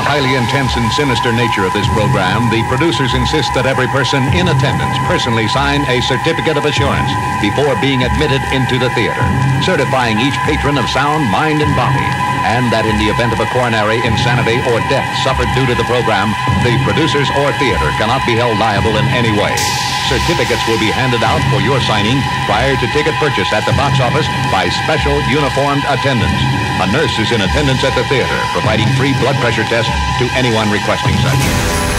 highly intense and sinister nature of this program, the producers insist that every person in attendance personally sign a certificate of assurance before being admitted into the theater, certifying each patron of sound mind and body, and that in the event of a coronary insanity or death suffered due to the program, the producers or theater cannot be held liable in any way. Certificates will be handed out for your signing prior to ticket purchase at the box office by special uniformed attendants. A nurse is in attendance at the theater, providing free blood pressure tests to anyone requesting such.